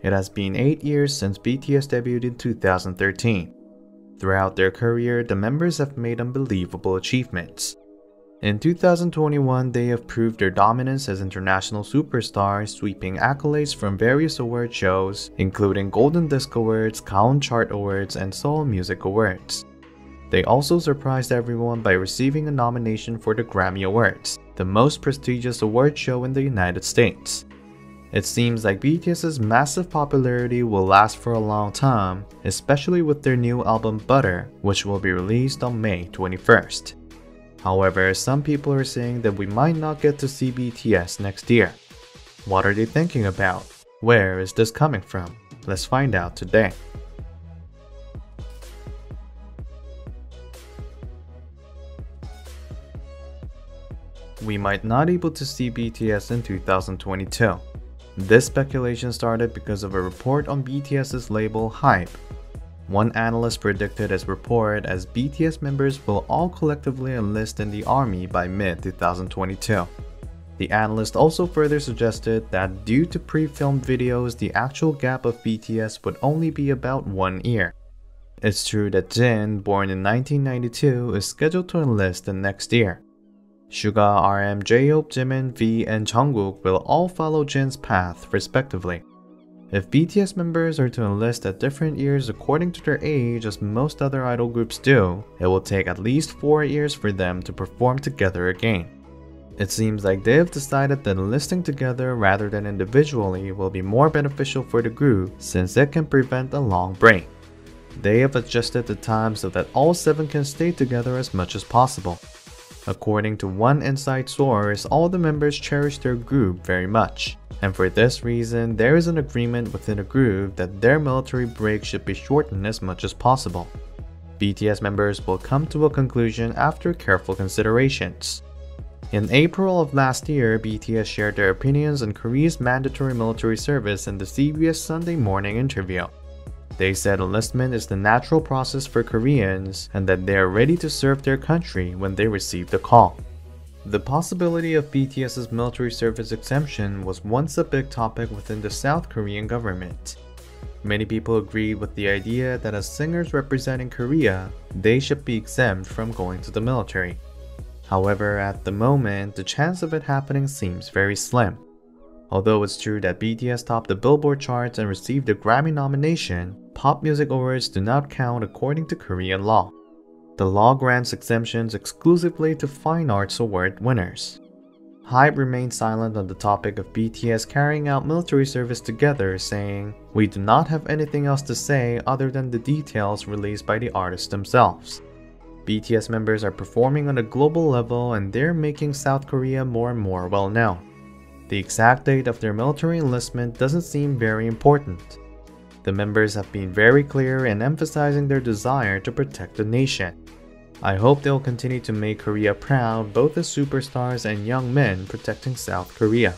It has been 8 years since BTS debuted in 2013. Throughout their career, the members have made unbelievable achievements. In 2021, they have proved their dominance as international superstars, sweeping accolades from various award shows, including Golden Disc Awards, Gaon Chart Awards, and Seoul Music Awards. They also surprised everyone by receiving a nomination for the Grammy Awards, the most prestigious award show in the United States. It seems like BTS's massive popularity will last for a long time, especially with their new album Butter, which will be released on May 21st. However, some people are saying that we might not get to see BTS next year. What are they thinking about? Where is this coming from? Let's find out today. We might not be able to see BTS in 2022. This speculation started because of a report on BTS's label HYBE. One analyst predicted his report as BTS members will all collectively enlist in the army by mid 2022. The analyst also further suggested that due to pre-filmed videos, the actual gap of BTS would only be about one year. It's true that Jin, born in 1992, is scheduled to enlist the next year. Suga, RM, J-Hope, Jimin, V, and Jungkook will all follow Jin's path respectively. If BTS members are to enlist at different years according to their age as most other idol groups do, it will take at least 4 years for them to perform together again. It seems like they have decided that enlisting together rather than individually will be more beneficial for the group since it can prevent a long break. They have adjusted the time so that all 7 can stay together as much as possible. According to one inside source, all the members cherish their group very much. And for this reason, there is an agreement within the group that their military break should be shortened as much as possible. BTS members will come to a conclusion after careful considerations. In April of last year, BTS shared their opinions on Korea's mandatory military service in the CBS Sunday morning interview. They said enlistment is the natural process for Koreans and that they are ready to serve their country when they receive the call. The possibility of BTS's military service exemption was once a big topic within the South Korean government. Many people agreed with the idea that as singers representing Korea, they should be exempt from going to the military. However, at the moment, the chance of it happening seems very slim. Although it's true that BTS topped the Billboard charts and received a Grammy nomination, pop music awards do not count according to Korean law. The law grants exemptions exclusively to fine arts award winners. HYBE remained silent on the topic of BTS carrying out military service together, saying, We do not have anything else to say other than the details released by the artists themselves. BTS members are performing on a global level and they're making South Korea more and more well known. The exact date of their military enlistment doesn't seem very important. The members have been very clear in emphasizing their desire to protect the nation. I hope they'll continue to make Korea proud both as superstars and young men protecting South Korea.